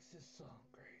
makes this song great.